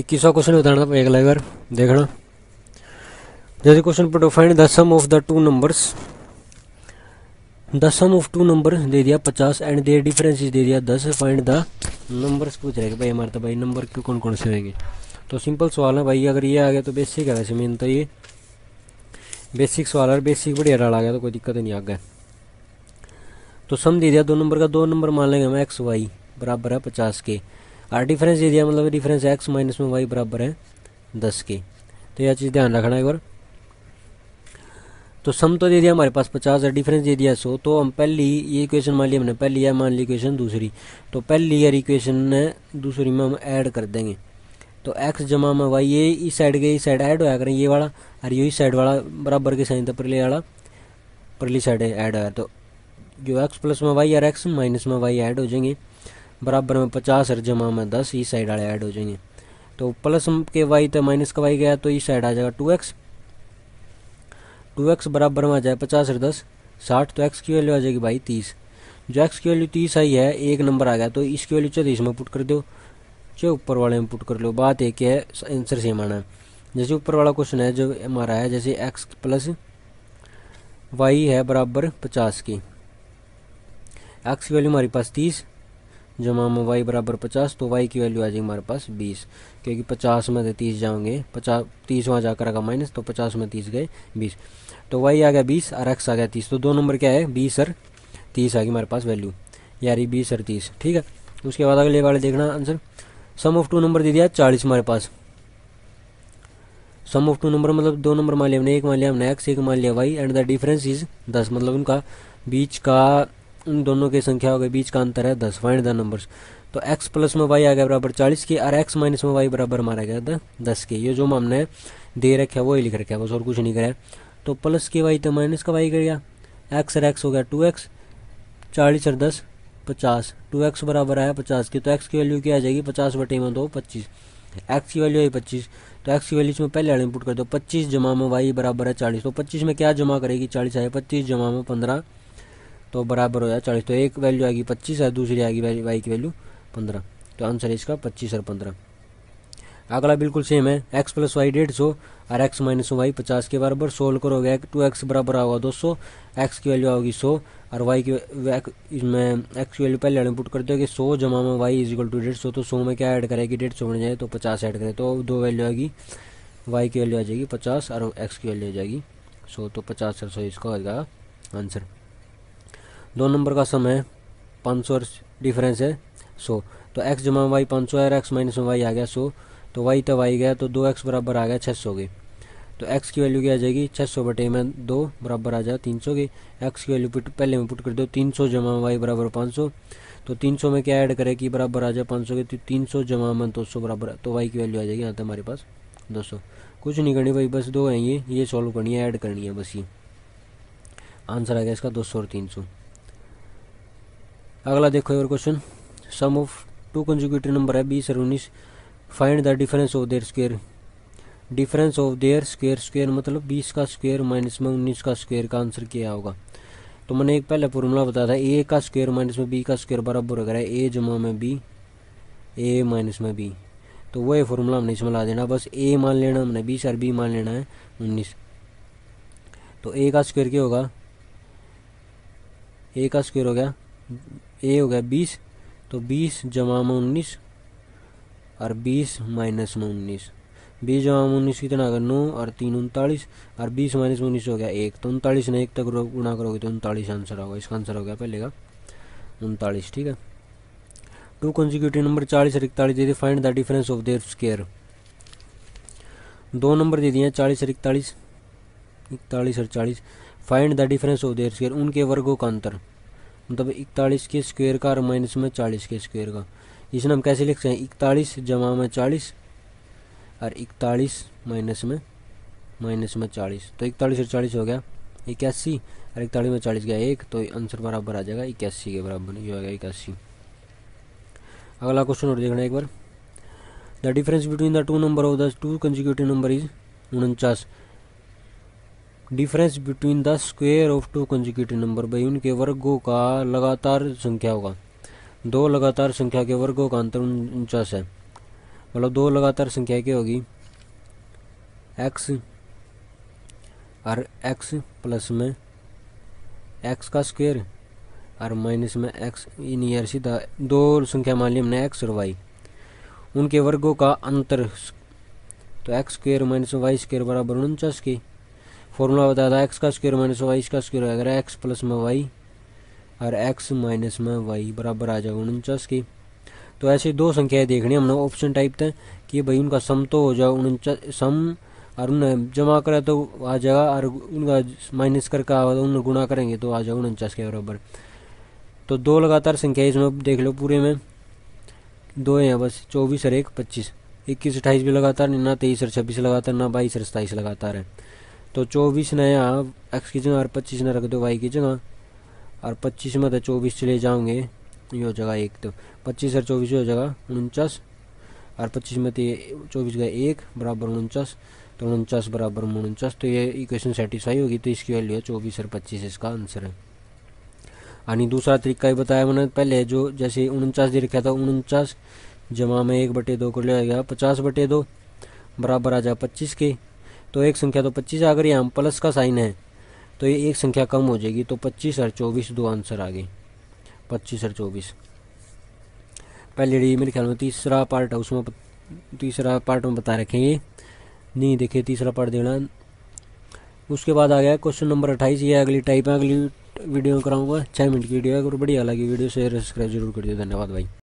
इक्कीसवा question था एक बार देखना। जैसे क्वेश्चन पर find the sum of the two numbers the sum of two number दे दिया पचास एंड देयर डिफरेंस दे दिया दस। फाइंड द नंबर्स पूछ रहे भाई हमारे तो भाई नंबर क्यों कौन कौन से होंगे? तो सिंपल सवाल है भाई, अगर ये आ गया तो बेसिक है वैसे मेन तो ये। बेसिक सवाल है बेसिक बढ़िया डाल आ गया तो कोई दिक्कत नहीं आ गया तो सम दे दिया दो नंबर का, दो नंबर मान लेंगे हम एक्स वाई बराबर है पचास के। और डिफरेंस दे दिया मतलब डिफरेंस एक्स माइनस में वाई बराबर है दस के। तो यह चीज़ ध्यान रखना एक बार। तो सम तो दे दिया हमारे पास पचास और डिफरेंस दे दिया सौ। तो हम पहली ये इक्वेशन मान लिया हमने, पहली या मान ली इक्वेशन दूसरी। तो पहली यार इक्वेशन दूसरी में हम ऐड कर देंगे। तो एक्स जमा में वाई ये इस साइड के इस साइड ऐड होया करें, ये वाला, और ये इस साइड वाला बराबर के साइन था परली वाला परली साइड ऐड होया। तो जो एक्स प्लस में वाई और एक्स माइनस में वाई ऐड हो जाएँगे। बराबर में पचास और जमा में दस इस साइड वाले ऐड हो जाएँगे। तो प्लस के वाई तो माइनस का वाई गया तो इस साइड आ जाएगा टू एक्स। टू एक्स बराबर में आ जाए पचास और दस, साठ तो एक्स की वैल्यू आ जाएगी भाई तीस। जो एक्स की वैल्यू तीस आई है, एक नंबर आ गया तो इसकी वैल्यू चौतीस में पुट कर दो। चाहे ऊपर वाले में पुट कर लो, बात एक है, आंसर सेम आना है। जैसे ऊपर वाला क्वेश्चन है, जो हमारा है, जैसे एक्स प्लस वाई है बराबर पचास की। एक्स की वैल्यू हमारे पास तीस जमा में वाई बराबर पचास तो वाई की वैल्यू आ जाएगी हमारे पास बीस। क्योंकि पचास में से तीस जाओगे, पचास, तीस वहाँ जाकर आगा माइनस तो पचास में तीस गए बीस। तो वाई आ गया बीस, और एक्स आ गया तीस। तो दो नंबर क्या है? बीस और तीस आ गई हमारे पास वैल्यू यार बीस और तीस। ठीक है? उसके बाद अगले वाले देखना answer sum of two number दे दिया, चालीस हमारे पास। सम ऑफ़ टू नंबर मतलब दो नंबर मान लिया हमने, एक मान लिया हमने एक्स एक मान लिया y and the difference is दस। मतलब उनका बीच का उन दोनों की संख्या हो गई बीच का अंतर है दस। फाइंड द नंबर्स तो x प्लस में y आ गया बराबर चालीस के, और x माइनस में y बराबर मारा गया था दस के। ये जो हमने दे रखा है वो ही लिख रखा है, बस और कुछ नहीं करा। तो प्लस के वाई तो माइनस का वाई कर गया। एक्स और एक्स हो गया टू एक्स चालीस और दस, पचास। टू एक्स बराबर आया पचास की तो एक्स की वैल्यू क्या आ जाएगी? पचास बटे में दो पच्चीस। एक्स की वैल्यू आई पच्चीस तो एक्स की वैल्यू इसमें पहले इनपुट कर दो। पच्चीस जमा में वाई बराबर है चालीस। तो पच्चीस में क्या जमा करेगी? चालीस आए पच्चीस जमा में पंद्रह। तो बराबर हो जाए चालीस। तो एक वैल्यू आएगी पच्चीस और दूसरी आएगी वाई की वैल्यू पंद्रह। तो आंसर इसका पच्चीस और पंद्रह। अगला बिल्कुल सेम है। एक्स प्लस वाई डेढ़ सौ और एक्स माइनस वाई पचास के बराबर। सोल्व करोगे, टू एक्स बराबर होगा दो सौ एक्स की वैल्यू आओगी सौ और वाई की इसमें एक्स की वैल्यू पहले पुट कर दो कि सौ जमा में वाई इज़ इक्वल टू डेढ़ सौ तो सौ में क्या ऐड करेगी? डेढ़ सौ बन जाए तो पचास ऐड करें तो दो वैल्यू आएगी। वाई की वैल्यू आ जाएगी पचास और एक्स की वैल्यू आ जाएगी सौ तो पचास और सौ इसका होगा आंसर दो नंबर का सम है, पाँच सौ डिफरेंस है। सौ तो एक्स जमा वाई पाँच सौ है एक्स माइनस में वाई आ गया। सौ तो वाई तब वाई गया तो दो एक्स बराबर आ गया छः सौ के। तो एक्स की वैल्यू क्या आ जाएगी? छः सौ बटे में दो बराबर आ जाए तीन सौ की। एक्स की वैल्यू पहले में पुट कर दो, तीन सौ जमा वाई बराबर पाँच सौ। तो तीन सौ में क्या ऐड करे कि बराबर आ जाए पाँच सौ के तो तीन सौ जमा में दो सौ बराबर तो वाई की वैल्यू आ जाएगी यहाँ तक हमारे पास दो सौ। कुछ नहीं करनी भाई, बस दो हैं ये ये सॉल्व करनी है ऐड करनी है, बस ये। आंसर आ गया इसका दो सौ और तीन सौ। अगला देखो और question sum of two consecutive number है, बीस और उन्नीस. Find the difference of their square difference of their square square मतलब बीस का स्क्वेयर माइनस में उन्नीस का स्क्वेयर का आंसर क्या होगा. तो मैंने एक पहले फॉर्मूला बताया था ए का स्क्वेयर माइनस में बी का स्क्वेयर बराबर हो गया ए जमा में बी ए माइनस में बी तो वही फॉर्मूला हमने इसमें ला देना, बस ए मान लेना हमने, बीस और बी मान लेना है, उन्नीस. तो ए का स्क्वेयर क्या होगा? ए का स्क्वेयर हो गया ए हो गया बीस तो बीस जमा में उन्नीस और बीस माइनस में उन्नीस। बीस जमा में उन्नीस कितना अगर नौ और तीन उनतालीस और बीस माइनस में उन्नीस हो गया एक। तो उनतालीस ने एक तक गुणा करोगे तो उनतालीस आंसर होगा। इसका आंसर हो गया पहले का उनतालीस, ठीक है? टू कंजिक्यूटिव नंबर चालीस और इकतालीस दे दिए find the difference of their square दो नंबर दे दिए चालीस और इकतालीस। इकतालीस और चालीस। Find the difference of their square उनके वर्गों का अंतर। मतलब इकतालीस के स्क्वेयर का और माइनस में चालीस के स्क्वेयर का। इसमें हम कैसे लिख सकते हैं? इकतालीस जमा में चालीस और इकतालीस माइनस में माइनस में चालीस। तो इकतालीस और चालीस हो गया इक्यासी और इकतालीस में चालीस गया एक तो आंसर बराबर आ जाएगा इक्यासी के बराबर, ये हो गया इक्यासी। अगला क्वेश्चन और देखना एक बार। The difference between the two number of the two consecutive number is उनचास। Difference between the square of two consecutive number भाई उनके वर्गों का लगातार संख्या होगा। दो लगातार संख्या के वर्गों का अंतर उनचास है। मतलब दो लगातार संख्या क्या होगी? एक्स और एक्स प्लस में एक्स का स्क्वेयर और माइनस में एक्स इन ईयर सीधा दो संख्या मान ली हमने एक्स और वाई उनके वर्गों का अंतर तो x square minus y square बराबर उनचास की। फॉर्मूला बताया था एक्स का स्क्वेयर माइनस वाई का स्क्वेयर अगर एक्स प्लस में वाई और एक्स माइनस में वाई बराबर आ जाएगा उनचास की तो ऐसी दो संख्याएँ देखनी। हमने ऑप्शन टाइप थे कि भाई उनका सम तो हो जाए उनचास सम और उन्हें जमा करे तो आ जाएगा और उनका माइनस करके उन्हें गुणा करेंगे तो आ जाएगा उनचास के बराबर। तो दो लगातार संख्या इसमें देख लो पूरे में। दो हैं बस, चौबीस और एक, पच्चीस। इक्कीस, अट्ठाईस भी लगातार, ना तेईस और छब्बीस लगातार, ना बाईस और सताईस लगातार है। तो चौबीस ने यहाँ एक्स की जगह और पच्चीस ने रख दो वाई की जगह। और पच्चीस में तो चौबीस चले जाओगे ये हो जाएगा एक तो। पच्चीस और चौबीस हो जाएगा उनचास। और पच्चीस में तो चौबीस का एक, बराबर उनचास। तो उनचास बराबर उनचास तो ये इक्वेशन सेटिस्फाई होगी तो इसकी वैल्यू है चौबीस और पच्चीस, इसका आंसर है। यानी दूसरा तरीका ही बताया मैंने पहले, जो जैसे उनचास दे रखा था, उनचास जमा में एक बटे दो को लिया गया पचास बटे दो, बराबर आ जाए पच्चीस के। तो एक संख्या तो पच्चीस गई, यहाँ प्लस का साइन है तो ये एक संख्या कम हो जाएगी तो पच्चीस और चौबीस दो आंसर आ गए, पच्चीस और चौबीस। पहले मेरे ख्याल में तीसरा पार्ट है उसमें तीसरा पार्ट में बता रखे ये। नहीं, देखिए, तीसरा पार्ट देना। उसके बाद आ गया क्वेश्चन नंबर अट्ठाईस, ये अगली टाइप है, अगली वीडियो में कराऊँगा। छः मिनट की वीडियो है, अगर बढ़िया लगी वीडियो शेयर सब्सक्राइब ज़रूर कर दियो धन्यवाद भाई।